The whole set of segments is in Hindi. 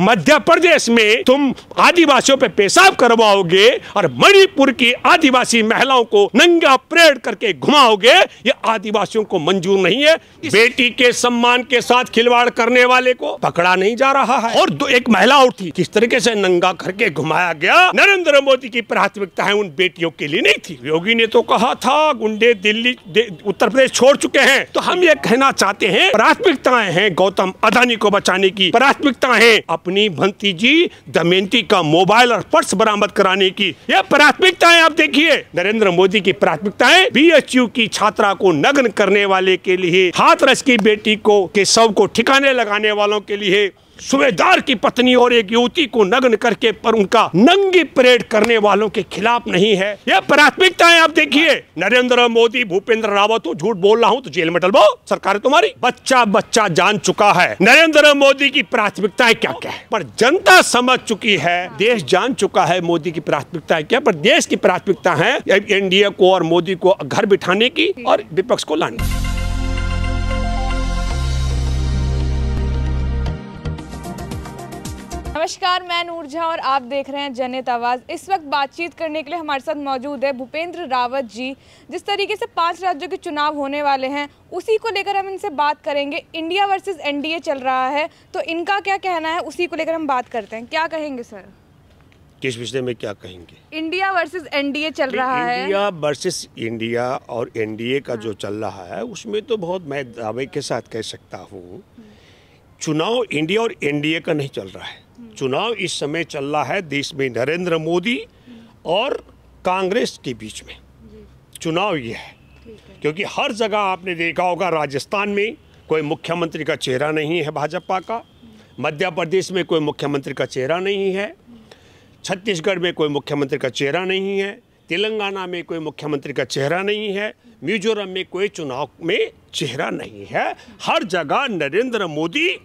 मध्य प्रदेश में तुम आदिवासियों पे पेशाब करवाओगे और मणिपुर की आदिवासी महिलाओं को नंगा परेड करके घुमाओगे, ये आदिवासियों को मंजूर नहीं है। बेटी के सम्मान के साथ खिलवाड़ करने वाले को पकड़ा नहीं जा रहा है। और दो एक महिला और थी, किस तरीके से नंगा करके घुमाया गया? नरेंद्र मोदी की प्राथमिकता उन बेटियों के लिए नहीं थी। योगी ने तो कहा था, गुंडे दिल्ली उत्तर प्रदेश छोड़ चुके हैं। तो हम ये कहना चाहते हैं, प्राथमिकताएँ हैं गौतम अदानी को बचाने की। प्राथमिकता हैं। अपनी भंतीजी दमयंती का मोबाइल और पर्स बरामद कराने की। यह प्राथमिकताएँ आप देखिए। नरेंद्र मोदी की प्राथमिकताएँ बीएचयू की छात्रा को नग्न करने वाले के लिए, हाथरस की बेटी को, के शव को ठिकाने लगाने वालों के लिए। सुबेदार की पत्नी और एक युवती को नग्न करके पर उनका नंगी परेड करने वालों के खिलाफ नहीं है। यह प्राथमिकताएँ आप देखिए। नरेंद्र मोदी, भूपेंद्र रावत हो झूठ बोल रहा हूँ तो जेल में डलवाओ सरकार तुम्हारी। बच्चा बच्चा जान चुका है। नरेंद्र मोदी की प्राथमिकताएँ क्या क्या है? पर जनता समझ चुकी है, देश जान चुका है मोदी की प्राथमिकता क्या पर देश की प्राथमिकता है एनडीए को और मोदी को घर बिठाने की और विपक्ष को लाने की। नमस्कार मैं नूर झा और आप देख रहे हैं जनत आवाज़। इस वक्त बातचीत करने के लिए हमारे साथ मौजूद है भूपेंद्र रावत जी। जिस तरीके से पाँच राज्यों के चुनाव होने वाले हैं उसी को लेकर हम इनसे बात करेंगे। इंडिया वर्सेस एनडीए चल रहा है तो इनका क्या कहना है? उसी को लेकर हम बात करते हैं। क्या कहेंगे सर? किस विषय में क्या कहेंगे? इंडिया वर्सेस एनडीए चल रहा है। इंडिया वर्सेस इंडिया और एनडीए का हाँ। जो चल रहा है उसमें तो बहुत मैं दावे के साथ कह सकता हूँ चुनाव इंडिया और एनडीए का नहीं चल रहा है। चुनाव इस समय चल रहा है देश में नरेंद्र मोदी और कांग्रेस के बीच में। चुनाव ये है। क्योंकि हर जगह आपने देखा होगा राजस्थान में कोई मुख्यमंत्री का चेहरा नहीं है भाजपा का। मध्य प्रदेश में कोई मुख्यमंत्री का चेहरा नहीं है। छत्तीसगढ़ में कोई मुख्यमंत्री का चेहरा नहीं है। तेलंगाना में कोई मुख्यमंत्री का चेहरा नहीं है। मिजोरम में कोई चुनाव में चेहरा नहीं है। हर जगह नरेंद्र मोदी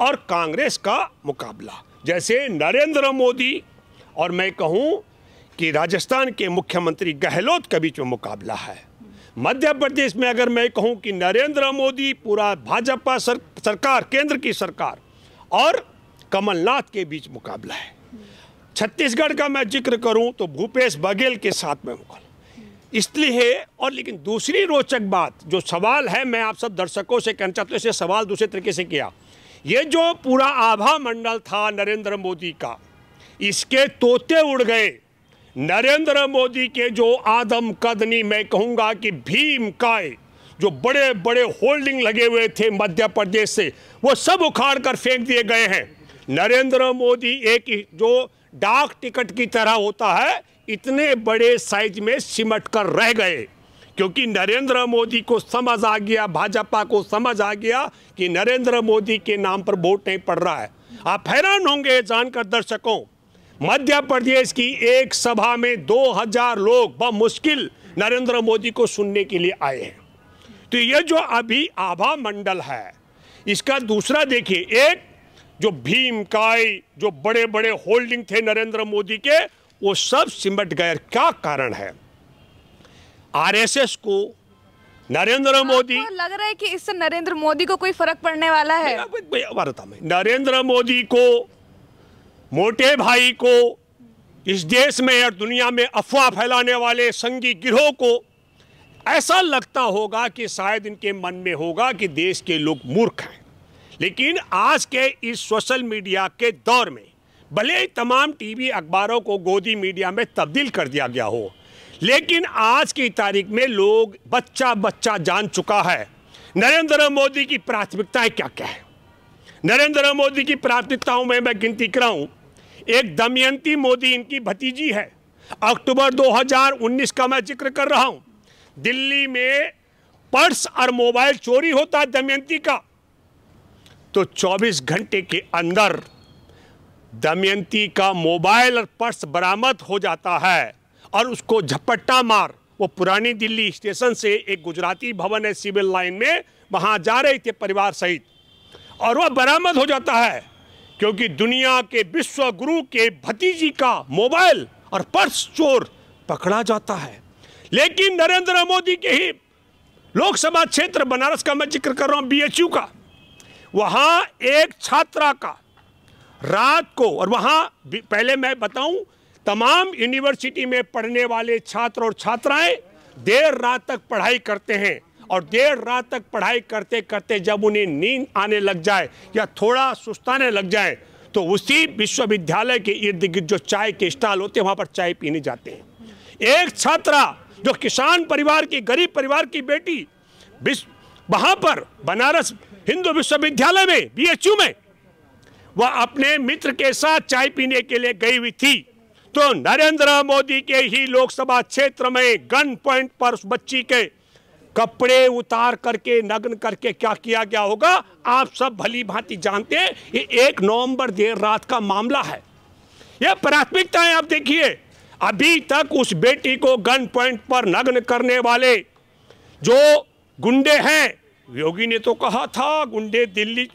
और कांग्रेस का मुकाबला। जैसे नरेंद्र मोदी और मैं कहूँ कि राजस्थान के मुख्यमंत्री गहलोत के बीच में मुकाबला है। मध्य प्रदेश में अगर मैं कहूँ कि नरेंद्र मोदी पूरा भाजपा सर, सरकार केंद्र की सरकार और कमलनाथ के बीच मुकाबला है। छत्तीसगढ़ का मैं ज़िक्र करूँ तो भूपेश बघेल के साथ में मुकाबला। इसलिए और लेकिन दूसरी रोचक बात जो सवाल है मैं आप सब दर्शकों से कहना चाहता हूँ सवाल दूसरे तरीके से किया। ये जो पूरा आभा मंडल था नरेंद्र मोदी का, इसके तोते उड़ गए। नरेंद्र मोदी के जो आदम कदनी, मैं कहूँगा कि भीम काय, जो बड़े बड़े होल्डिंग लगे हुए थे मध्य प्रदेश से, वो सब उखाड़ कर फेंक दिए गए हैं। नरेंद्र मोदी एक जो डाक टिकट की तरह होता है, इतने बड़े साइज़ में सिमट कर रह गए। क्योंकि नरेंद्र मोदी को समझ आ गया, भाजपा को समझ आ गया कि नरेंद्र मोदी के नाम पर वोट नहीं पड़ रहा है। आप हैरान होंगे जानकर दर्शकों, मध्य प्रदेश की एक सभा में 2000 लोग मुश्किल नरेंद्र मोदी को सुनने के लिए आए हैं। तो ये जो अभी आभा मंडल है, इसका दूसरा देखिए, एक जो भीम काय जो बड़े बड़े होल्डिंग थे नरेंद्र मोदी के, वो सब सिमट गए। क्या कारण है? आरएसएस को नरेंद्र मोदी लग रहा है कि इससे नरेंद्र मोदी को कोई फ़र्क पड़ने वाला है? में। नरेंद्र मोदी को मोटे भाई को इस देश में और दुनिया में अफवाह फैलाने वाले संगी गिरोह को ऐसा लगता होगा कि शायद इनके मन में होगा कि देश के लोग मूर्ख हैं। लेकिन आज के इस सोशल मीडिया के दौर में भले ही तमाम टीवी अखबारों को गोदी मीडिया में तब्दील कर दिया गया हो लेकिन आज की तारीख में लोग बच्चा बच्चा जान चुका है। नरेंद्र मोदी की प्राथमिकताएँ क्या क्या है? नरेंद्र मोदी की प्राथमिकताओं में मैं गिनती कराऊं, एक दमयंती मोदी इनकी भतीजी है। अक्टूबर 2019 का मैं ज़िक्र कर रहा हूँ। दिल्ली में पर्स और मोबाइल चोरी होता है दमयंती का। तो 24 घंटे के अंदर दमयंती का मोबाइल और पर्स बरामद हो जाता है। और उसको झपट्टा मार। वो पुरानी दिल्ली स्टेशन से एक गुजराती भवन है, सिविल लाइन में, वहाँ जा रहे थे परिवार सहित। और वह बरामद हो जाता है, क्योंकि दुनिया के विश्व गुरु के भतीजी का मोबाइल और पर्स चोर पकड़ा जाता है। लेकिन नरेंद्र मोदी के ही लोकसभा क्षेत्र, बनारस का मैं ज़िक्र कर रहा हूँ बीएचयू का। वहाँ एक छात्रा का रात को, और वहाँ पहले मैं बताऊँ तमाम यूनिवर्सिटी में पढ़ने वाले छात्र और छात्राएँ देर रात तक पढ़ाई करते हैं और देर रात तक पढ़ाई करते करते जब उन्हें नींद आने लग जाए या थोड़ा सुस्ताने लग जाए तो उसी विश्वविद्यालय के इर्द गिर्द जो चाय के स्टॉल होते हैं, वहाँ पर चाय पीने जाते हैं। एक छात्रा जो किसान परिवार की, गरीब परिवार की बेटी वहाँ पर बनारस हिंदू विश्वविद्यालय में बीएचयू में, वह अपने मित्र के साथ चाय पीने के लिए गई हुई थी। तो नरेंद्र मोदी के ही लोकसभा क्षेत्र में गन पॉइंट पर उस बच्ची के कपड़े उतार करके, नग्न करके क्या किया गया होगा? आप सब भली भांति जानते हैं, ये एक नवंबर देर रात का मामला है। यह प्राथमिकताएँ आप देखिए। अभी तक उस बेटी को गन पॉइंट पर नग्न करने वाले जो गुंडे हैं, योगी ने तो कहा था, गुंडे दिल्ली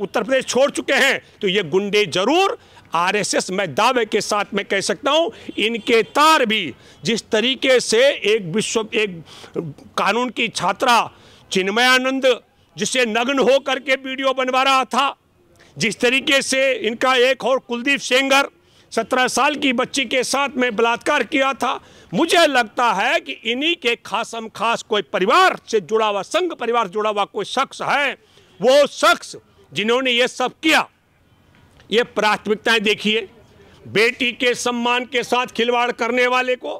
उत्तर प्रदेश छोड़ चुके हैं तो ये गुंडे ज़रूर आरएसएस मैं दावे के साथ मैं कह सकता हूँ, इनके तार भी जिस तरीके से एक विश्व, एक कानून की छात्रा चिन्मयानंद, जिसे नग्न हो करके वीडियो बनवा रहा था, जिस तरीके से इनका एक और कुलदीप सेंगर सत्रह साल की बच्ची के साथ में बलात्कार किया था, मुझे लगता है कि इन्हीं के खासम खास कोई परिवार से जुड़ा हुआ, संघ परिवार से जुड़ा हुआ कोई शख्स है, वो शख्स जिन्होंने ये सब किया। ये प्राथमिकताएँ देखिए। बेटी के सम्मान के साथ खिलवाड़ करने वाले को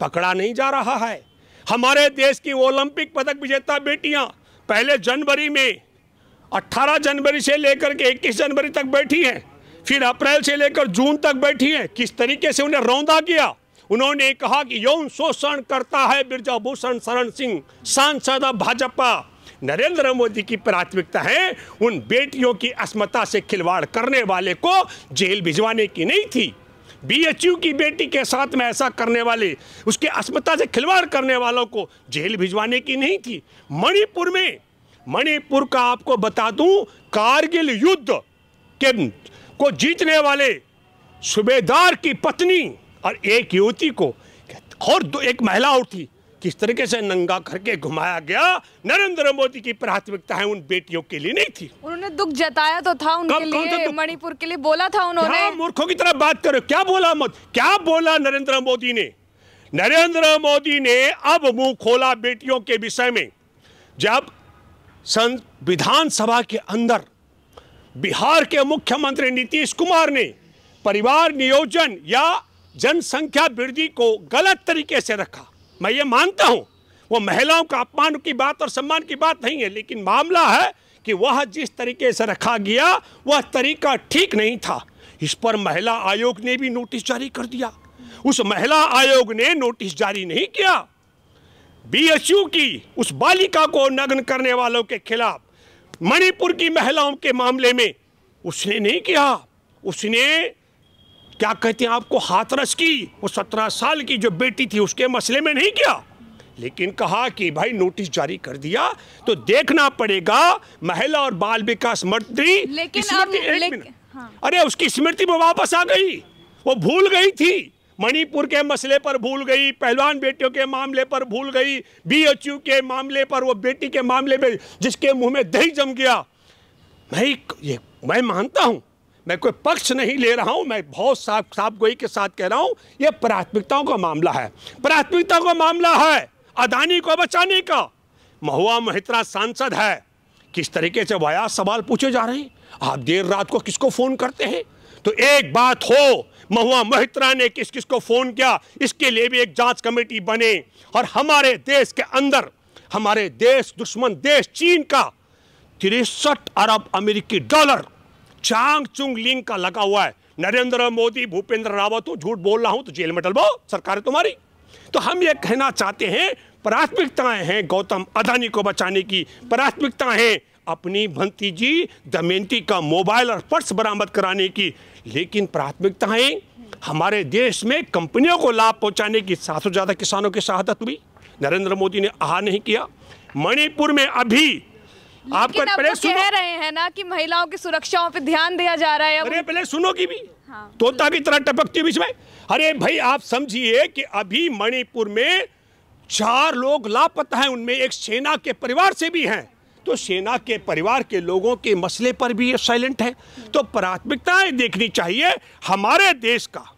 पकड़ा नहीं जा रहा है। हमारे देश की ओलंपिक पदक विजेता बेटियाँ पहले जनवरी में 18 जनवरी से लेकर के 21 जनवरी तक बैठी हैं, फिर अप्रैल से लेकर जून तक बैठी हैं। किस तरीके से उन्हें रौंदा किया? उन्होंने कहा कि यौन शोषण करता है बिरजा भूषण शरण सिंह, सांसद भाजपा। नरेंद्र मोदी की प्राथमिकता है उन बेटियों की अस्मता से खिलवाड़ करने वाले को जेल भिजवाने की नहीं थी। बीएचयू की बेटी के साथ में ऐसा करने वाले, उसके अस्मता से खिलवाड़ करने वालों को जेल भिजवाने की नहीं थी। मणिपुर में, मणिपुर का आपको बता दूँ, कारगिल युद्ध के को जीतने वाले सूबेदार की पत्नी और एक युवती को, और दो, एक महिला और थी। किस तरीके से नंगा करके घुमाया गया? नरेंद्र मोदी की प्राथमिकता है उन बेटियों के लिए नहीं थी। उन्होंने दुख जताया तो था उनके लिए मणिपुर के लिए बोला था उन्होंने। मूर्खों की तरह बात करो क्या बोला मत? क्या बोला नरेंद्र मोदी ने? नरेंद्र मोदी ने अब मुँह खोला बेटियों के विषय में। जब विधानसभा के अंदर बिहार के मुख्यमंत्री नीतीश कुमार ने परिवार नियोजन या जनसंख्या वृद्धि को गलत तरीके से रखा मैं ये मानता हूँ, वो महिलाओं का अपमान की बात और सम्मान की बात नहीं है, लेकिन मामला है कि वह जिस तरीके से रखा गया, वह तरीका ठीक नहीं था। इस पर महिला आयोग ने भी नोटिस जारी कर दिया। उस महिला आयोग ने नोटिस जारी नहीं किया। बीएचयू की उस बालिका को नग्न करने वालों के खिलाफ, मणिपुर की महिलाओं के मामले में उसने नहीं किया। उसने क्या कहते हैं आपको हाथरस की? वो सत्रह साल की जो बेटी थी उसके मसले में नहीं किया? लेकिन कहा कि भाई नोटिस जारी कर दिया तो देखना पड़ेगा महिला और बाल विकास मंत्री लेकिन अब- लेक- हाँ। अरे उसकी स्मृति में वापस आ गई। वो भूल गई थी। मणिपुर के मसले पर भूल गई पहलवान बेटियों के मामले पर भूल गई बीएचयू के मामले पर वो बेटी के मामले में जिसके मुँह में दही जम गया। मैं ये मैं मानता हूँ मैं कोई पक्ष नहीं ले रहा हूँ, मैं बहुत साफ़ साफ़ गोई के साथ कह रहा हूँ, यह प्राथमिकताओं का मामला है। प्राथमिकता का मामला है अदानी को बचाने का। महुआ महित्रा सांसद है। किस तरीके से वाया सवाल पूछे जा रहे हैं? आप देर रात को किसको फ़ोन करते हैं? तो एक बात हो, महुआ मोहित्रा ने किस किस को फ़ोन किया? इसके लिए भी एक जाँच कमेटी बने और हमारे देश के अंदर, हमारे देश दुश्मन, देश चीन का तिरसठ अरब अमेरिकी डॉलर चांग चुंग लिंग का लगा हुआ है। नरेंद्र मोदी, भूपेंद्र रावत हूँ झूठ बोल रहा हूँ तो जेल में डलवाओ, सरकार है तुम्हारी। तो हम ये कहना चाहते हैं, प्राथमिकताएँ हैं गौतम अदानी को बचाने की। प्राथमिकता है अपनी भंतीजी दमयंती का मोबाइल और पर्स बरामद कराने की। लेकिन प्राथमिकताएँ हमारे देश में कंपनियों को लाभ पहुँचाने की, सात सौ ज़्यादा किसानों की शहादत हुई। नरेंद्र मोदी ने आहा नहीं किया। मणिपुर में अभी लेकिन अब पहले सुनो कह रहे हैं ना कि महिलाओं की सुरक्षाओं पे ध्यान दिया जा रहा है अरे पहले सुनो की भी। हाँ। तोता की तरह टपकती बीच में। अरे भाई आप समझिए कि अभी मणिपुर में चार लोग लापता हैं। उनमें एक सेना के परिवार से भी हैं। तो सेना के परिवार के लोगों के मसले पर भी ये साइलेंट है। तो प्राथमिकताएँ देखनी चाहिए हमारे देश का।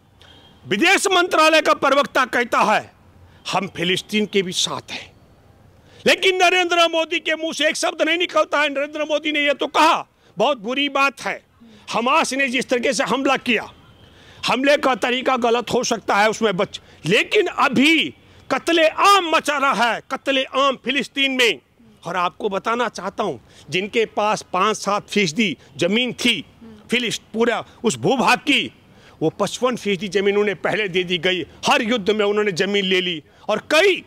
विदेश मंत्रालय का प्रवक्ता कहता है हम फिलिस्तीन के भी साथ हैं। लेकिन नरेंद्र मोदी के मुँह से एक शब्द नहीं निकलता है, नरेंद्र मोदी ने यह तो कहा, बहुत बुरी बात है। हमास ने जिस तरीके से हमला किया, हमले का तरीका गलत हो सकता है उसमें बच, लेकिन अभी कत्ले आम मचा रहा है, कत्ले आम फिलिस्तीन में। और आपको बताना चाहता हूँ, जिनके पास पाँच सात फ़ीसदी ज़मीन थी फिलिस्ट पूरा उस भूभाग की, वो पचपन फ़ीसदी ज़मीन उन्हें पहले दे दी गई। हर युद्ध में उन्होंने ज़मीन ले ली। और कई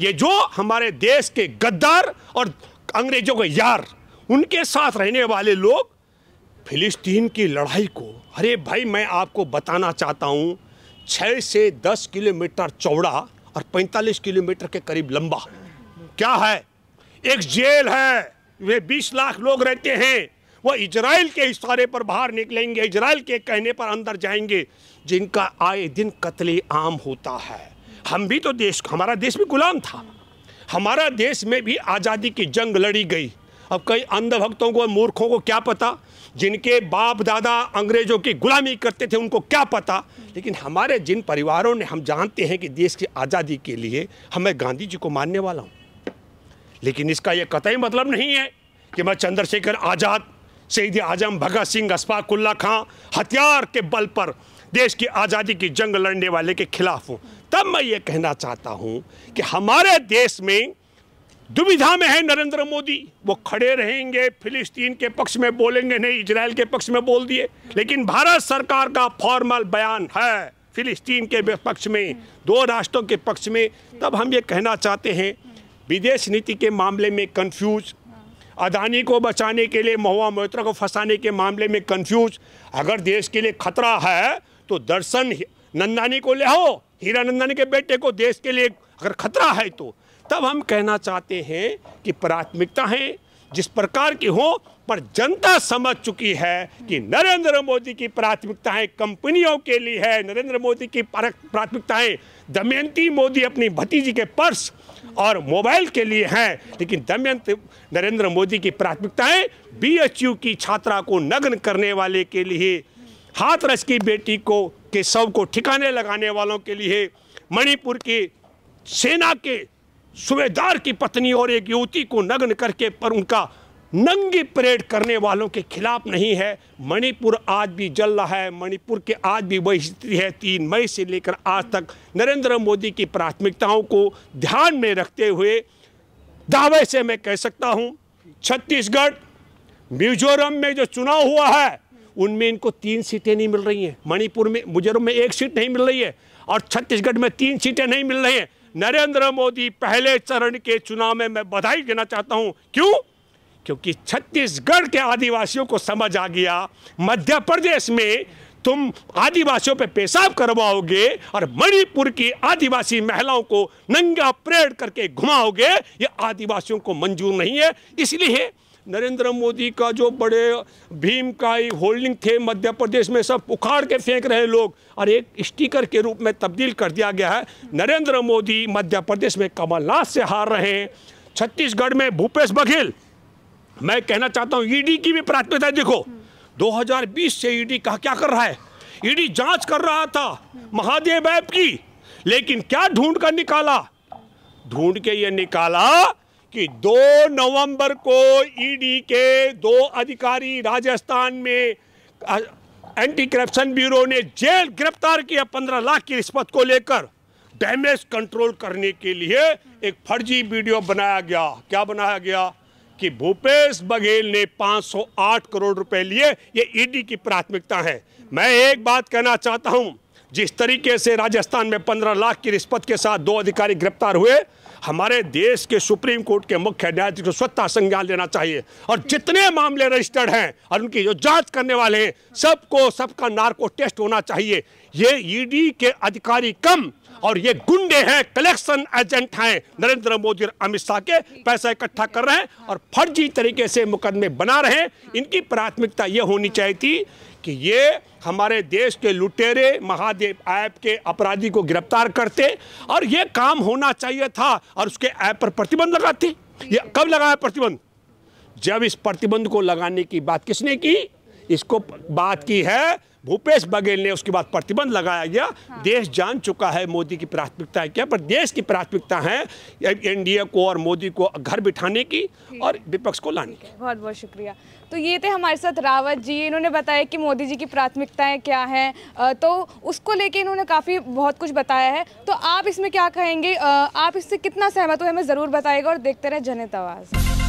ये जो हमारे देश के गद्दार और अंग्रेज़ों के यार, उनके साथ रहने वाले लोग फिलिस्तीन की लड़ाई को, अरे भाई मैं आपको बताना चाहता हूँ छः से दस किलोमीटर चौड़ा और पैंतालीस किलोमीटर के करीब लंबा। क्या है? एक जेल है, वे बीस लाख लोग रहते हैं, वो इजराइल के इशारे पर बाहर निकलेंगे, इजराइल के कहने पर अंदर जाएँगे, जिनका आए दिन कत्ले आम होता है। हम भी तो देश, हमारा देश भी गुलाम था। हमारा देश में भी आज़ादी की जंग लड़ी गई। अब कई अंधभक्तों को, मूर्खों को क्या पता? जिनके बाप दादा अंग्रेज़ों की गुलामी करते थे, उनको क्या पता? लेकिन हमारे जिन परिवारों ने, हम जानते हैं कि देश की आज़ादी के लिए हमें गांधी जी को मानने वाला हूँ। लेकिन इसका यह कतई मतलब नहीं है कि मैं चंद्रशेखर आज़ाद शहीद आज़म, भगत सिंह, अस्फाकुल्ला खां हथियार के बल पर देश की आज़ादी की जंग लड़ने वाले के खिलाफ हूँ। तब मैं ये कहना चाहता हूँ कि हमारे देश में दुविधा में है नरेंद्र मोदी। वो खड़े रहेंगे, फिलिस्तीन के पक्ष में बोलेंगे नहीं, इजराइल के पक्ष में बोल दिए। लेकिन भारत सरकार का फॉर्मल बयान है, फिलिस्तीन के पक्ष में, दो राष्ट्रों के पक्ष में। तब हम ये कहना चाहते हैं, विदेश नीति के मामले में कंफ्यूज अदानी को बचाने के लिए, महुआ मोत्रा को फंसाने के मामले में कंफ्यूज अगर देश के लिए खतरा है तो दर्शन नंदानी को ले आओ। हीरा नंदानी के बेटे को देश के लिए अगर खतरा है तो तब हम कहना चाहते हैं कि प्राथमिकता है, जिस प्रकार की हो, पर जनता समझ चुकी है कि नरेंद्र मोदी की प्राथमिकताएँ कंपनियों के लिए है, नरेंद्र मोदी की प्राथमिकताएँ दमयंती मोदी अपनी भतीजी के पर्स और मोबाइल के लिए हैं, लेकिन दमयंत नरेंद्र मोदी की प्राथमिकताएँ बीएचयू की छात्रा को नग्न करने वाले के लिए, हाथरस की बेटी को के सबको ठिकाने लगाने वालों के लिए मणिपुर की सेना के सुबेदार की पत्नी और एक युवती को नग्न करके पर उनका नंगी परेड करने वालों के खिलाफ नहीं है। मणिपुर आज भी जल रहा है। मणिपुर के आज भी वही स्थिति है। तीन मई से लेकर आज तक नरेंद्र मोदी की प्राथमिकताओं को ध्यान में रखते हुए दावे से मैं कह सकता हूँ, छत्तीसगढ़, मिजोरम में जो चुनाव हुआ है उनमें इनको तीन सीटें नहीं मिल रही हैं। मणिपुर में, मिजोरम में एक सीट नहीं मिल रही है और छत्तीसगढ़ में तीन सीटें नहीं मिल रही हैं। नरेंद्र मोदी पहले चरण के चुनाव में मैं बधाई देना चाहता हूँ। क्यों? क्योंकि छत्तीसगढ़ के आदिवासियों को समझ आ गया, मध्य प्रदेश में तुम आदिवासियों पे पेशाब करवाओगे और मणिपुर की आदिवासी महिलाओं को नंगा परेड करके घुमाओगे, ये आदिवासियों को मंजूर नहीं है। इसलिए नरेंद्र मोदी का जो बड़े भीम का होल्डिंग थे मध्य प्रदेश में सब उखाड़ के फेंक रहे लोग, और एक स्टिकर के रूप में तब्दील कर दिया गया है। नरेंद्र मोदी मध्य प्रदेश में कमलनाथ से हार रहे हैं। छत्तीसगढ़ में भूपेश बघेल। मैं कहना चाहता हूँ ईडी की भी प्राथमिकता देखो। 2020 से ईडी का क्या कर रहा है? ईडी जाँच कर रहा था, महादेव ऐप की, लेकिन क्या ढूंढ कर निकाला? ढूंढ के ये निकाला कि 2 नवंबर को ईडी के दो अधिकारी राजस्थान में एंटी करप्शन ब्यूरो ने जेल गिरफ़्तार किया पंद्रह लाख की रिश्वत को लेकर। डैमेज कंट्रोल करने के लिए एक फर्जी वीडियो बनाया गया। क्या बनाया गया? कि भूपेश बघेल ने 508 करोड़ रुपए लिए। ये ईडी की प्राथमिकता है। मैं एक बात कहना चाहता हूँ, जिस तरीके से राजस्थान में 15 लाख की रिश्वत के साथ दो अधिकारी गिरफ़्तार हुए हमारे देश के सुप्रीम कोर्ट के मुख्य न्यायाधीश को स्वतः संज्ञान लेना चाहिए। और जितने मामले रजिस्टर्ड हैं और उनकी जो जाँच करने वाले हैं, सबको, सबका नार्को टेस्ट होना चाहिए। ये ईडी के अधिकारी कम और ये गुंडे हैं, कलेक्शन एजेंट हैं। नरेंद्र मोदी और अमित शाह के पैसा इकट्ठा कर रहे हैं और फर्जी तरीके से मुकदमे बना रहे हैं। इनकी प्राथमिकता ये होनी चाहिए थी कि ये हमारे देश के लुटेरे महादेव ऐप के अपराधी को गिरफ़्तार करते और ये काम होना चाहिए था और उसके ऐप पर प्रतिबंध लगाते। ये कब लगाया प्रतिबंध? जब इस प्रतिबंध को लगाने की बात किसने की? इसको बात की है भूपेश बघेल ने उसके बाद प्रतिबंध लगाया गया। हाँ। देश जान चुका है मोदी की प्राथमिकता है क्या पर देश की प्राथमिकता है एनडीए को और मोदी को घर बिठाने की और विपक्ष को लाने की। बहुत बहुत शुक्रिया। तो ये थे हमारे साथ रावत जी। इन्होंने बताया कि मोदी जी की प्राथमिकताएँ क्या हैं। तो उसको लेके इन्होंने काफ़ी बहुत कुछ बताया है। तो आप इसमें क्या कहेंगे? आप इससे कितना सहमत हो हमें ज़रूर बताएगा और देखते रहे जनता आवाज़।